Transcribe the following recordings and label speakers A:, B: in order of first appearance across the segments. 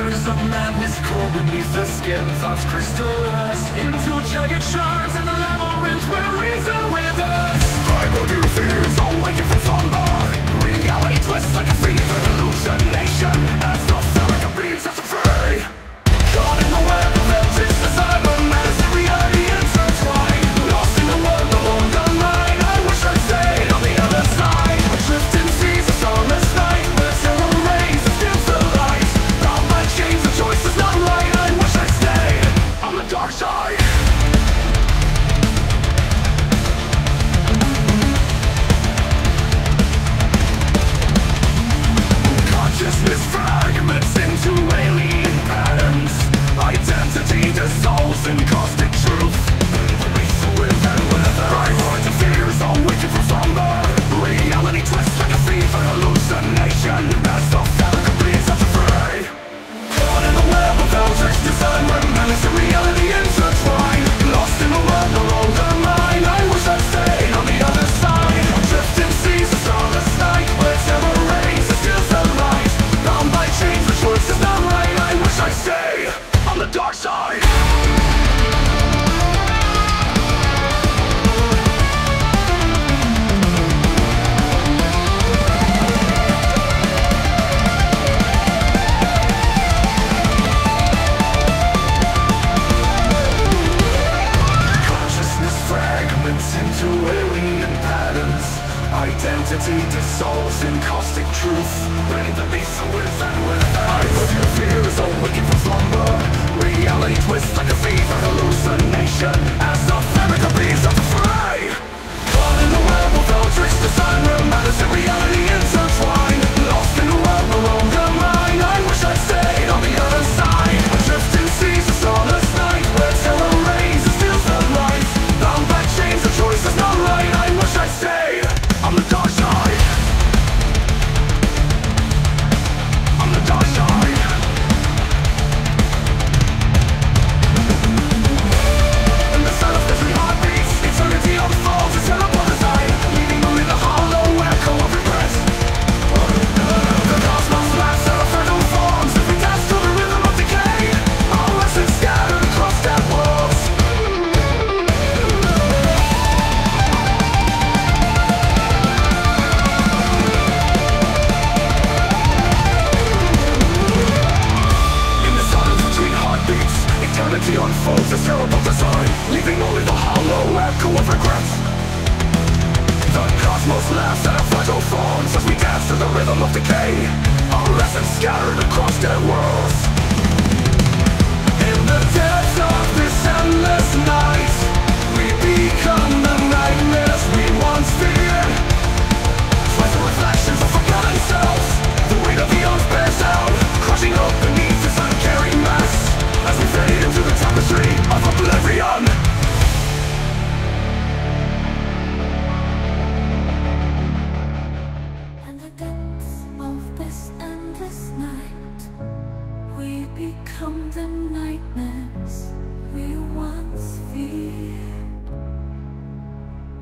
A: Authors of madness, cold beneath the skin, thoughts crystallize into jagged shards. into alien patterns. Identity dissolves in caustic truth. When the beast within without I love your fears, all looking for humanity unfolds its terrible design Leaving only the hollow echo of regrets. The cosmos laughs at our fragile forms As we dance to the rhythm of decay Our lessons scattered across dead worlds. In the depths of this endless night We become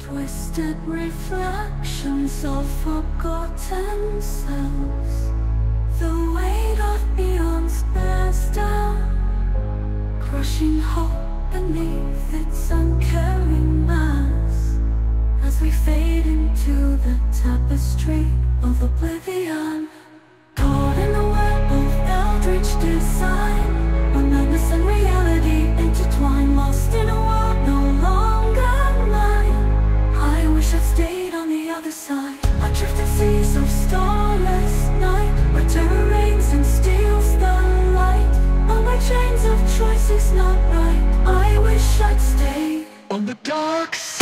B: Twisted reflections of forgotten selves. The weight of eons bears down Crushing hope beneath its uncaring mass. As we fade into the tapestry of oblivion On the dark side.